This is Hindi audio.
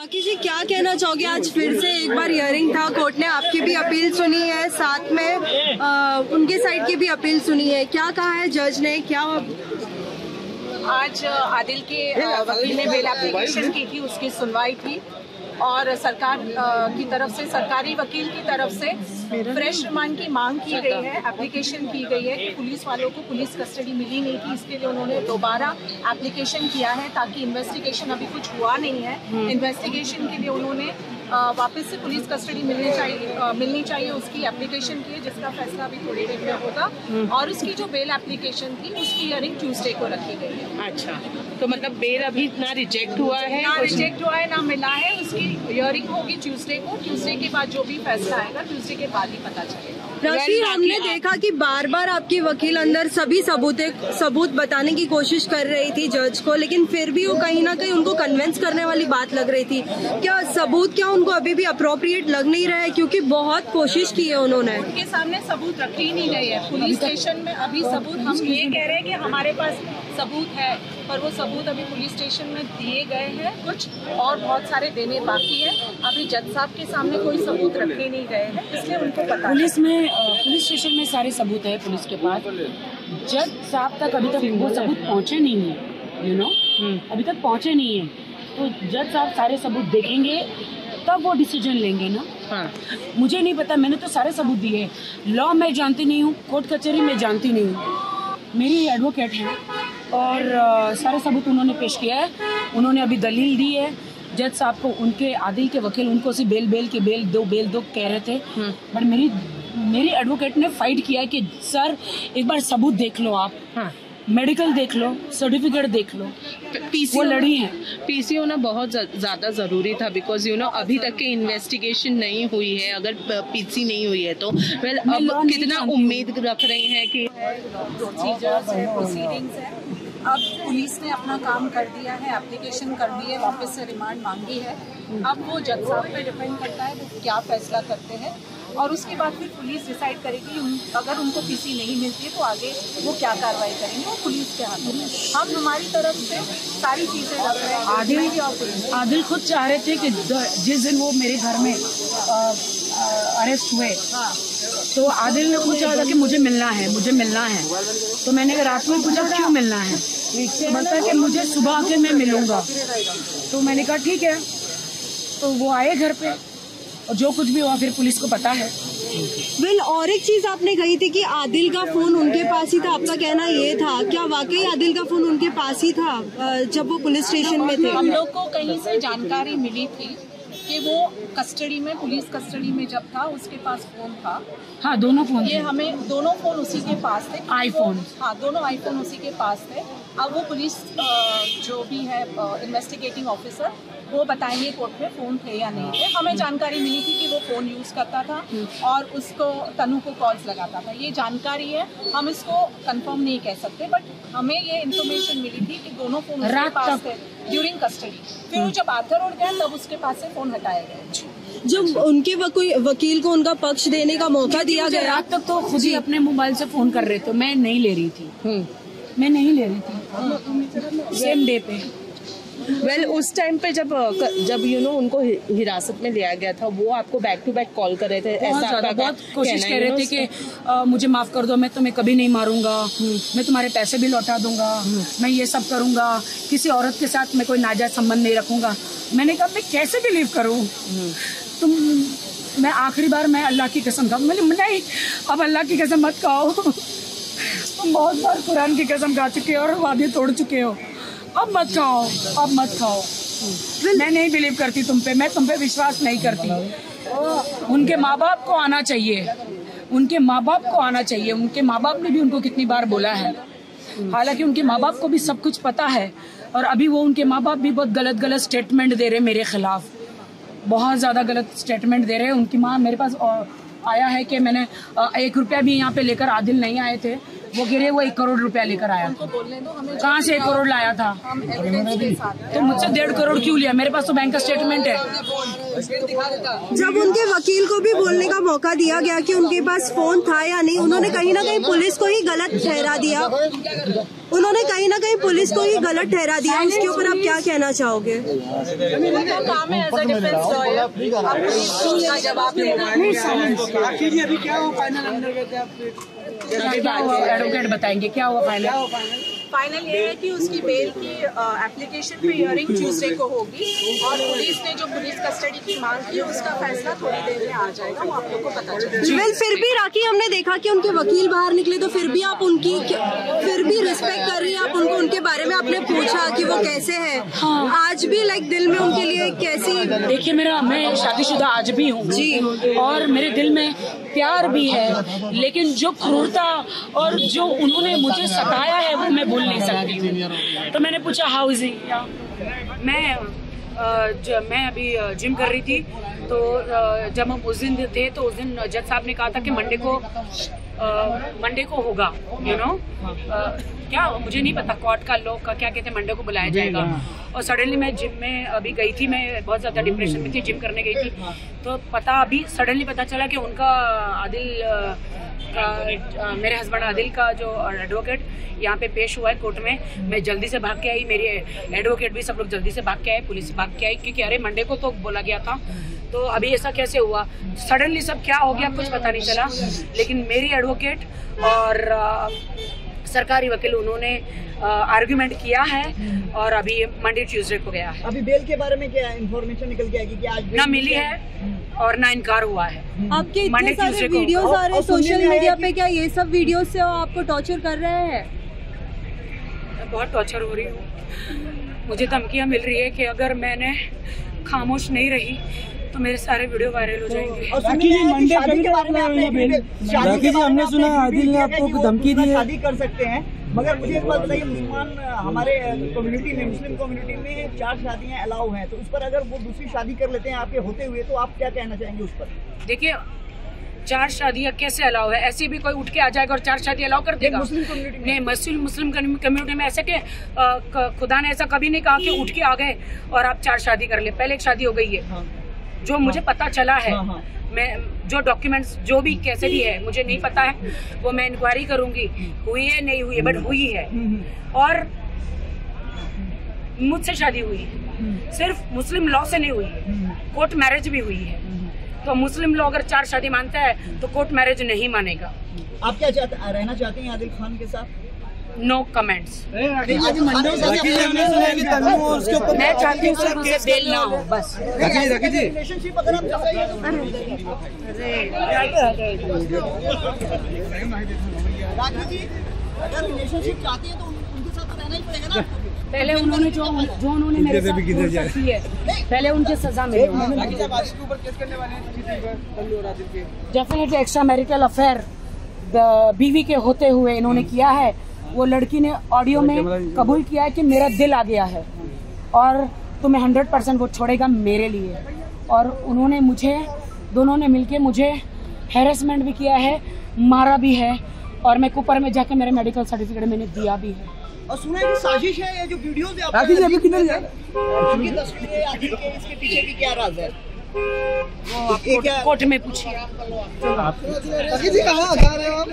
राकेश जी क्या कहना चाहोगे? आज फिर से एक बार हियरिंग था कोर्ट ने आपकी भी अपील सुनी है साथ में आ, उनके साइड की भी अपील सुनी है। क्या कहा है जज ने? क्या आज आदिल के वकील ने बेल एप्लीकेशन की थी उसकी सुनवाई थी। और सरकार की तरफ़ से सरकारी वकील की तरफ़ से फ्रेश रिमांड की मांग की गई है एप्लीकेशन की गई है। कि पुलिस वालों को पुलिस कस्टडी मिली नहीं थी इसके लिए उन्होंने दोबारा एप्लीकेशन किया है ताकि इन्वेस्टिगेशन अभी कुछ हुआ नहीं है। इन्वेस्टिगेशन के लिए उन्होंने वापस से पुलिस कस्टडी मिलनी चाहिए आ, मिलनी चाहिए उसकी एप्लीकेशन की है जिसका फैसला अभी थोड़ी देर में होगा। और उसकी जो बेल एप्लीकेशन थी उसकी हियरिंग ट्यूसडे को रखी गई है। अच्छा तो मतलब बेल अभी ना रिजेक्ट हुआ है ना रिजेक्ट हुआ है ना मिला है उसकी हियरिंग होगी ट्यूसडे को। ट्यूसडे के बाद जो भी फैसला आएगा ट्यूसडे के बाद ही पता चलेगा। रशी हमने देखा कि बार बार आपके वकील अंदर सभी सबूत सबूत बताने की कोशिश कर रही थी जज को लेकिन फिर भी वो कहीं ना कहीं उनको कन्विंस करने वाली बात लग रही थी। क्या सबूत क्या उनको अभी भी अप्रोप्रिएट लग नहीं रहा है? क्योंकि बहुत कोशिश की है उन्होंने। उनके सामने सबूत रखे ही नहीं गए है। पुलिस स्टेशन में अभी सबूत हम ये कह रहे हैं कि हमारे पास सबूत है पर वो सबूत अभी पुलिस स्टेशन में दिए गए हैं। कुछ और बहुत सारे देने बाकी है। अभी जज साहब के सामने कोई सबूत रखे नहीं गए हैं इसलिए उनको पता पुलिस में पुलिस स्टेशन में सारे सबूत है पुलिस के पास। जज साहब तक अभी तक वो सबूत पहुँचे नहीं है यू नो अभी तक पहुँचे नहीं है। तो जज साहब सारे सबूत देखेंगे तब वो डिसीज़न लेंगे ना। हाँ। मुझे नहीं पता मैंने तो सारे सबूत दिए लॉ मैं जानती नहीं हूँ कोर्ट कचहरी में जानती नहीं हूँ। मेरी एडवोकेट है। और सारा सबूत उन्होंने पेश किया है। उन्होंने अभी दलील दी है। जज साहब को उनके आदिल के वकील उनको सी बेल बेल के बेल दो बेल दो कह रहे थे। But hmm. मेरी मेरी एडवोकेट ने फाइट किया कि सर एक बार सबूत देख लो आप। हाँ। मेडिकल देख लो सर्टिफिकेट देख लो। पीसीओ लड़ी है। पीसीओ ना बहुत ज़्यादा ज़रूरी था बिकॉज़ यू नो अभी तक के इन्वेस्टिगेशन नहीं हुई है। अगर पीसी नहीं हुई है तो। वेल अब कितना उम्मीद रख रहे हैं कि अब पुलिस ने अपना काम कर दिया है एप्लीकेशन कर दी है वापस से रिमांड मांगी है। अब वो जज साहब पे डिपेंड करता है वो क्या फैसला करते हैं और उसके बाद फिर पुलिस डिसाइड करेगी उन, अगर उनको पीसी नहीं मिलती है तो आगे वो क्या कार्रवाई करेंगे वो पुलिस के हाथों में हम हमारी तरफ़ से सारी चीज़ें लग रहे हैं। आदिल आदिल खुद चाह रहे थे कि जिस दिन वो मेरे घर में अरेस्ट हुए हाँ। तो आदिल ने पूछा था कि मुझे मिलना है मुझे मिलना है। तो मैंने रात में पूछा क्यों मिलना है? मतलब कि मुझे सुबह आके मैं मिलूँगा। तो मैंने कहा ठीक है। तो वो आए घर पे और जो कुछ भी हुआ फिर पुलिस को पता है। वेल well, और एक चीज़ आपने कही थी कि आदिल का फ़ोन उनके पास ही था। आपका कहना ये था क्या वाकई आदिल का फ़ोन उनके पास ही था जब वो पुलिस स्टेशन में थे? हम लोग को कहीं से जानकारी मिली थी। कि वो कस्टडी में पुलिस कस्टडी में जब था उसके पास फ़ोन था। हाँ दोनों फ़ोन ये हमें दोनों फ़ोन उसी के पास थे। आईफोन हाँ दोनों आईफोन उसी के पास थे। अब वो पुलिस जो भी है इन्वेस्टिगेटिंग ऑफिसर वो बताएँगे कोर्ट में फ़ोन थे या नहीं थे। हमें जानकारी मिली थी कि वो फ़ोन यूज़ करता था और उसको तनु को कॉल्स लगाता था। ये जानकारी है हम इसको कंफर्म नहीं कह सकते बट हमें ये इन्फॉर्मेशन मिली थी कि दोनों फ़ोन रात पास थे ड्यूरिंग कस्टडी फिर वो जब आथर उड़ गया तब उसके पास से फ़ोन हटाया गया। जब उनके कोई वकील को उनका पक्ष देने का मौका दिया गया। रात तक तो खुद ही अपने मोबाइल से फ़ोन कर रहे थे मैं नहीं ले रही थी। हम्म। मैं नहीं ले रही थी। सेम डे पे। वेल well, उस टाइम पे जब जब यू you नो know, उनको हिरासत में लिया गया था वो आपको बैक टू बैक कॉल कर रहे थे ऐसा बहुत कोशिश कर रहे थे कि मुझे माफ़ कर दो मैं तुम्हें कभी नहीं मारूँगा हम्म। मैं तुम्हारे पैसे भी लौटा दूँगा हम्म। मैं ये सब करूँगा किसी औरत के साथ मैं कोई नाजायज संबंध नहीं रखूँगा मैंने कहा मैं कैसे बिलीव करूँ हम्म। तुम मैं आखिरी बार मैं अल्लाह की कसम खाऊँ मैंने नहीं अब अल्लाह की कसम मत खाओ तुम बहुत बार कुरान की कसम खा चुके हो और वादे तोड़ चुके हो अब मत खाओ, अब मत खाओ। मैं नहीं बिलीव करती तुम पे, मैं तुम पे विश्वास नहीं करती। उनके माँ बाप को आना चाहिए। उनके माँ बाप को आना चाहिए। उनके माँ बाप ने भी उनको कितनी बार बोला है। हालाँकि उनके माँ बाप को भी सब कुछ पता है, और अभी वो उनके माँ बाप भी बहुत गलत गलत स्टेटमेंट दे रहे मेरे खिलाफ। बहुत ज़्यादा गलत स्टेटमेंट दे रहे हैं। उनकी माँ मेरे पास आया है कि मैंने एक रुपया भी यहाँ पे लेकर आदिल नहीं आए थे। वो गिरे वो एक करोड़ रुपया लेकर आया। कहाँ से एक करोड़ लाया था? तो मुझसे डेढ़ करोड़ क्यों लिया? मेरे पास तो बैंक का स्टेटमेंट है। जब उनके वकील को भी बोलने का मौका दिया गया कि उनके पास फ़ोन था या नहीं उन्होंने कहीं ना कहीं पुलिस को ही गलत ठहरा दिया। उन्होंने कहीं ना कहीं पुलिस को ही गलत ठहरा दिया। उसके ऊपर आप क्या कहना चाहोगे? जवाब देना एडवोकेट बताएँगे क्या हुआ फाइनल फाइनल ये है कि उसकी बेल की एप्लीकेशन पे हियरिंग ट्यूसडे को होगी और पुलिस ने जो पुलिस कस्टडी की मांग की उसका फैसला थोड़ी देर में आ जाएगा वो आप लोग को पता चलेगा। वेल फिर भी राखी हमने देखा कि उनके वकील बाहर निकले तो फिर भी आप उनकी फिर भी रिस्पेक्ट कर रही हैं आप उनको उनके बारे में आपने पूछा कि वो कैसे है? हाँ। आज भी लाइक दिल में उनके देखिए मेरा मैं शादीशुदा आज भी हूँ जी। और मेरे दिल में प्यार भी है लेकिन जो क्रूरता और जो उन्होंने मुझे सताया है वो मैं भूल नहीं सकती हूँ तो मैंने पूछा हाउ इज़ मैं मैं अभी जिम कर रही थी तो जब हम उस दिन थे तो उस दिन जज साहब ने कहा था कि मंडे को मंडे को होगा यू नो क्या मुझे नहीं पता कोर्ट का लोग का क्या कहते हैं मंडे को बुलाया जाएगा। और सडनली मैं जिम में अभी गई थी मैं बहुत ज़्यादा डिप्रेशन में थी जिम करने गई थी। तो पता अभी सडनली पता चला कि उनका आदिल का मेरे हस्बैंड आदिल का जो एडवोकेट यहाँ पे पेश हुआ है कोर्ट में मैं जल्दी से भाग के आई मेरी एडवोकेट भी सब लोग जल्दी से भाग के आए पुलिस भाग के आई क्योंकि अरे मंडे को तो बोला गया था। तो अभी ऐसा कैसे हुआ? सडनली सब क्या हो गया? कुछ पता नहीं चला। लेकिन मेरी एडवोकेट और अ, सरकारी वकील उन्होंने आर्ग्यूमेंट किया है और अभी मंडे ट्यूसडे को गया है। अभी बेल के बारे में क्या इन्फॉर्मेशन निकल के आएगी कि आज ना मिली है और ना इनकार हुआ है। आपके इतने Monday, सारे को। वीडियोस आ रहे हैं सोशल मीडिया पे क्या ये सब वीडियोस से आपको टॉर्चर कर रहे हैं? बहुत टॉर्चर हो रही हूँ। मुझे धमकियाँ मिल रही है कि अगर मैंने खामोश नहीं रही तो मेरे सारे वीडियो वायरल हो जाएँगे। और सुनने में शादी के बारे में आपने शादी राखी के जी, बारे में हमने सुना आदिल ने आपको धमकी दी शादी कर सकते हैं मगर मुझे एक बात बताइए मुसलमान हमारे कम्युनिटी में मुस्लिम कम्युनिटी में चार शादियाँ अलाउ हैं तो उस पर अगर वो दूसरी शादी कर लेते हैं आपके होते हुए तो आप क्या कहना चाहेंगे उस पर? देखिए चार शादियाँ कैसे अलाउ है? ऐसे भी कोई उठ के आ जाएगा और चार शादी अलाउ कर देगा? मुस्लिम कम्युनिटी में। नहीं मुस्लिम मुस्लिम कम्युनिटी में ऐसे के खुदा ने ऐसा कभी नहीं कहा कि उठ के आ गए और आप चार शादी कर ले। पहले एक शादी हो गई है। हाँ। जो मुझे पता चला है। हाँ, हाँ। मैं जो डॉक्यूमेंट्स जो भी कैसे भी है मुझे नहीं पता है वो मैं इंक्वायरी करूँगी। हुई है नहीं हुई है बट हुई है। हम्म, और मुझसे शादी हुई। है सिर्फ़ मुस्लिम लॉ से नहीं हुई। है कोर्ट मैरिज भी हुई है। तो मुस्लिम लॉ अगर चार शादी मानता है तो कोर्ट मैरिज नहीं मानेगा। आप क्या चाहते रहना चाहते हैं आदिल खान के साथ? नो कमेंट्स आज मंडे राखी जी हमने सुना है कि तन्नू और उसके ऊपर मैं चाहती हूँ उसे बेल ना हो। बस। राखी जी राखी जी। रिलेशनशिप अगर आप चाहते हैं राखी जी अगर रिलेशनशिप चाहती है तो उनके साथ तो रहना ही पड़ेगा ना। पहले उन्होंने जो जो उन्होंने मेरे साथ की है। पहले उनकी सजा मिले डेफिनेटली एक्स्ट्रा मैरिटल अफेयर बीवी के होते हुए इन्होंने किया है। वो लड़की ने ऑडियो में कबूल किया है कि मेरा दिल आ गया है और तुम्हें हंड्रेड परसेंट वो छोड़ेगा मेरे लिए। और उन्होंने मुझे दोनों ने मिलके मुझे हैरेसमेंट भी किया है मारा भी है और मैं कुपर में जाके मेरे मेडिकल सर्टिफिकेट मैंने दिया भी है। और सुना है कि साजिश है ये जो वीडियोस है राखी जी अभी किधर जाए आपकी तस्वीरें के इसके पीछे की क्या राज है? वो क्या कोर्ट में पूछिए। राखी जी कहाँ जा रहे हो आप?